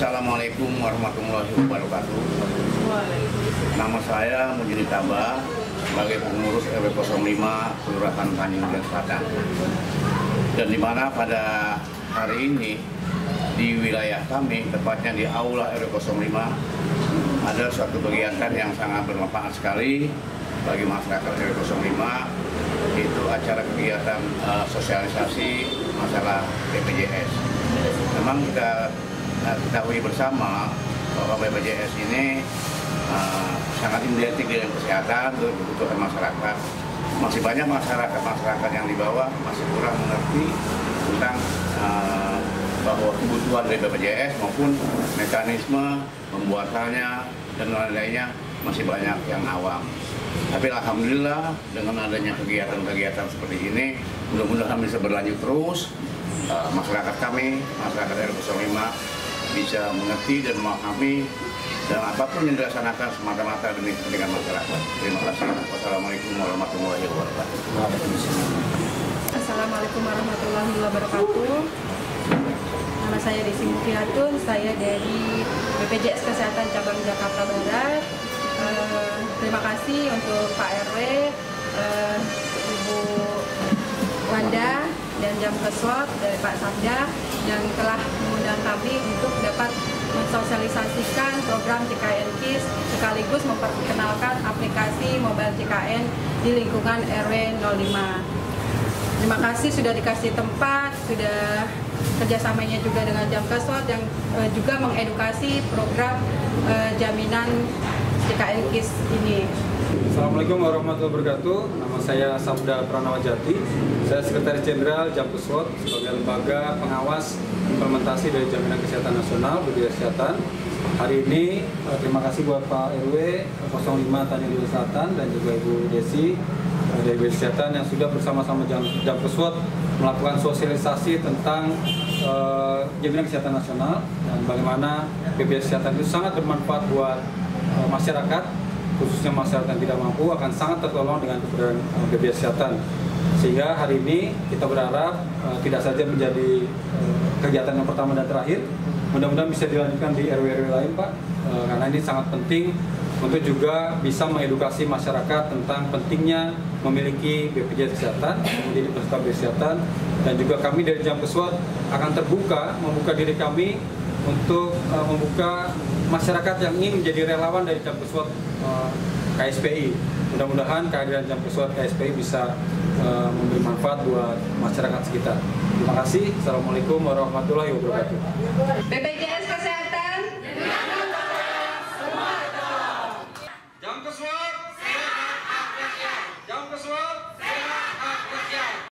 Assalamualaikum warahmatullahi wabarakatuh. Nama saya Mujini Taba sebagai pengurus RW 05 Kelurahan Tanjung Duren Selatan. Dan di mana pada hari ini di wilayah kami, tepatnya di Aula RW 05, ada suatu kegiatan yang sangat bermanfaat sekali bagi masyarakat RW 05 itu acara kegiatan uh, sosialisasi masalah BPJS. Memang kita ketahui bersama bahwa BPJS ini uh, sangat identik dengan kesehatan untuk kebutuhan masyarakat. Masih banyak masyarakat-masyarakat yang di bawah masih kurang mengerti tentang uh, bahwa kebutuhan dari BPJS maupun mekanisme pembuatannya dan lain-lainnya masih banyak yang awam. Tapi alhamdulillah dengan adanya kegiatan-kegiatan seperti ini, mudah-mudahan bisa berlanjut terus. Uh, masyarakat kami, masyarakat RW 05 bisa mengerti dan memahami dan apa pun yang dilaksanakan semata-mata demi kepentingan masyarakat. Terima kasih. Wassalamualaikum warahmatullahi wabarakatuh. Assalamualaikum warahmatullahi wabarakatuh. Nama saya Desi Mufiatun, saya dari BPJS Kesehatan Cabang Jakarta Barat. Eh, terima kasih untuk Pak RW, eh, Ibu Wanda, dan Jam Keswab dari Pak Sabda yang telah kami untuk dapat mensosialisasikan program TKN KIS sekaligus memperkenalkan aplikasi mobile TKN di lingkungan RW 05. Terima kasih sudah dikasih tempat, sudah kerjasamanya juga dengan Jam Keswat yang uh, juga mengedukasi program uh, jaminan TKN KIS ini. Assalamualaikum warahmatullahi wabarakatuh. Nama saya Sabda Pranawa Jati. Saya Sekretaris Jenderal Jampuswot sebagai lembaga pengawas implementasi dari Jaminan Kesehatan Nasional BPJS Kesehatan. Hari ini eh, terima kasih buat Pak RW 05 Tanjung Selatan dan juga Ibu Desi BPJS Kesehatan yang sudah bersama-sama Jampuswot melakukan sosialisasi tentang uh, Jaminan Kesehatan Nasional dan bagaimana BPJS Kesehatan itu sangat bermanfaat buat uh, masyarakat khususnya masyarakat yang tidak mampu akan sangat tertolong dengan keberadaan BPJS Kesehatan. Sehingga hari ini kita berharap uh, tidak saja menjadi uh, kegiatan yang pertama dan terakhir, mudah-mudahan bisa dilanjutkan di RW-RW lain Pak, uh, karena ini sangat penting untuk juga bisa mengedukasi masyarakat tentang pentingnya memiliki BPJS Kesehatan, menjadi peserta BPJS Kesehatan, dan juga kami dari Jam Keswat akan terbuka, membuka diri kami untuk uh, membuka masyarakat yang ingin menjadi relawan dari Jam Keswat uh, KSPI. Mudah-mudahan kehadiran Jam Keswat KSPI bisa uh, memberi manfaat buat masyarakat sekitar. Terima kasih. Assalamualaikum warahmatullahi wabarakatuh. BPJS